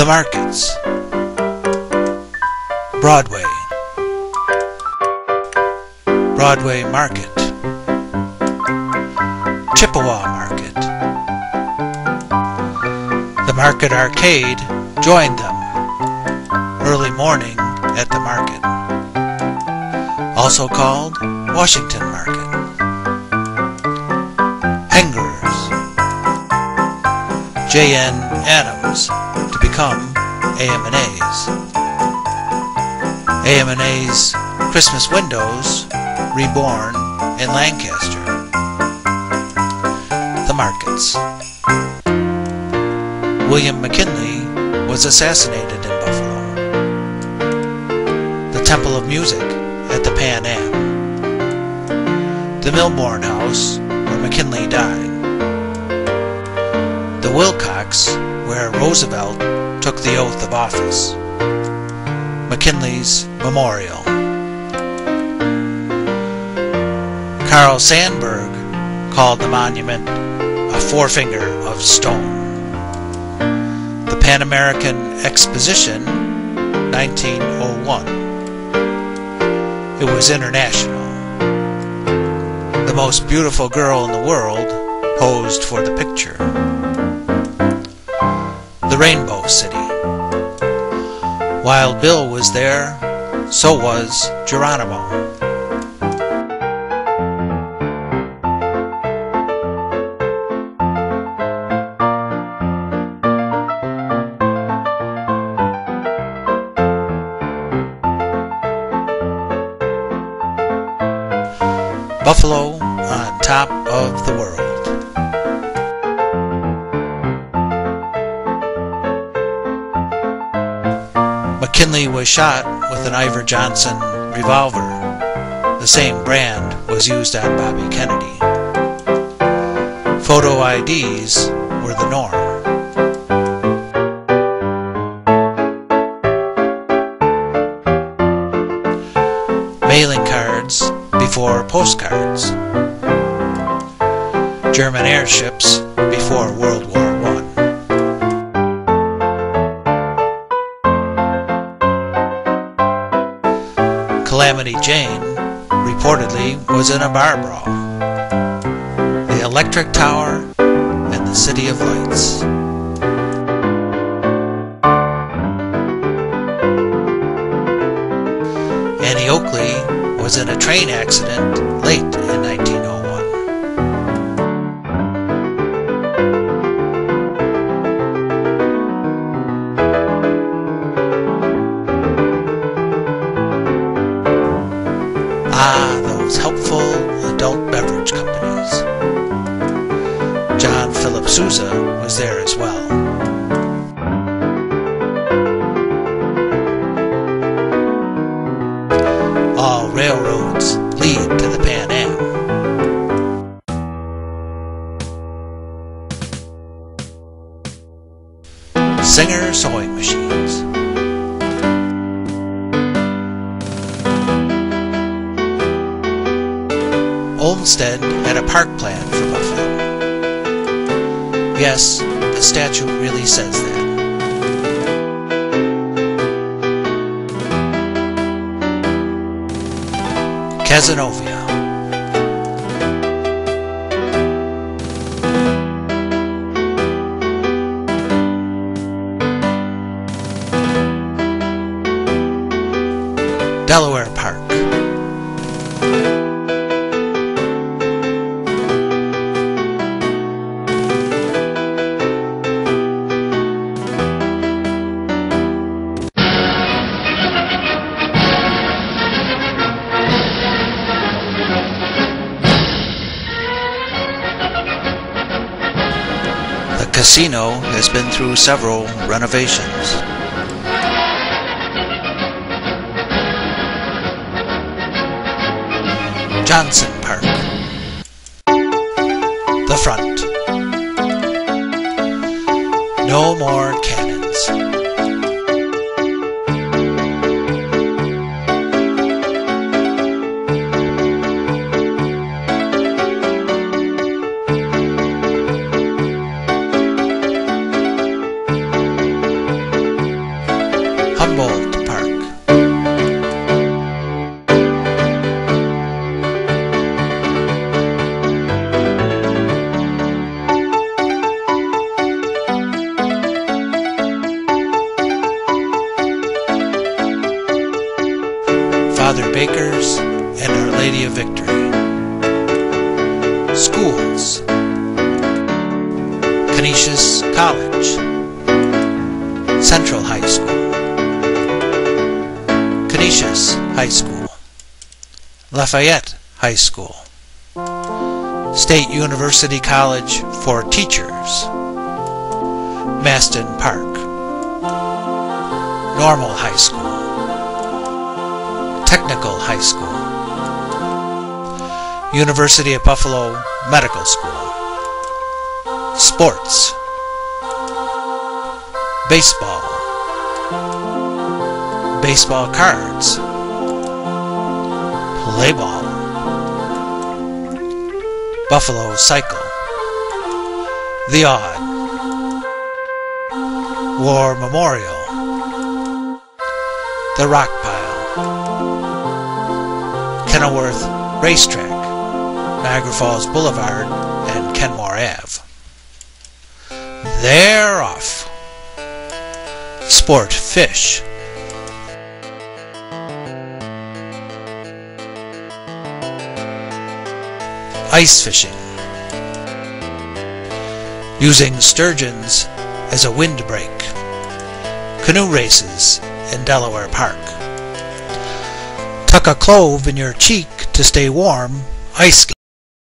The Markets. Broadway. Broadway Market. Chippewa Market. The Market Arcade. Joined them. Early morning at the market. Also called Washington Market. Hengerer's J.N. Adams become AM&A's AM&A's Christmas Windows reborn in Lancaster. The Markets. William McKinley was assassinated in Buffalo. The Temple of Music at the Pan Am. The Milburn House where McKinley died. The Wilcox, where Roosevelt took the oath of office. McKinley's Memorial. Carl Sandburg called the monument a forefinger of stone. The Pan American Exposition, 1901. It was international. The most beautiful girl in the world posed for the picture. Rainbow City. While Bill was there, so was Geronimo. Buffalo on top of the world. McKinley was shot with an Iver Johnson revolver. The same brand was used on Bobby Kennedy. Photo IDs were the norm. Mailing cards before postcards. German airships before Calamity Jane reportedly was in a bar brawl. The Electric Tower and the City of Lights. Annie Oakley was in a train accident late in 1901. Helpful adult beverage companies. John Philip Sousa was there as well. All railroads lead to the Pan Am. Singer sewing machines. Olmsted had a park plan for Buffalo. Yes, the statute really says that. Cazenovia. Delaware casino has been through several renovations. Johnson Park. The front. No more cannons. Canisius College Central High School. Canisius High School. Lafayette High School. State University College for Teachers. Masten Park. Normal High School. Technical High School. University of Buffalo Medical School Sports. Baseball. Baseball cards. Play ball. Buffalo Cycle. The Aud. War Memorial. The Rock Pile. Kenilworth Racetrack, Niagara Falls Boulevard, and Kenmore Ave. They're off. Sport fish. Ice fishing. Using sturgeons as a windbreak. Canoe races in Delaware Park. Tuck a clove in your cheek to stay warm, ice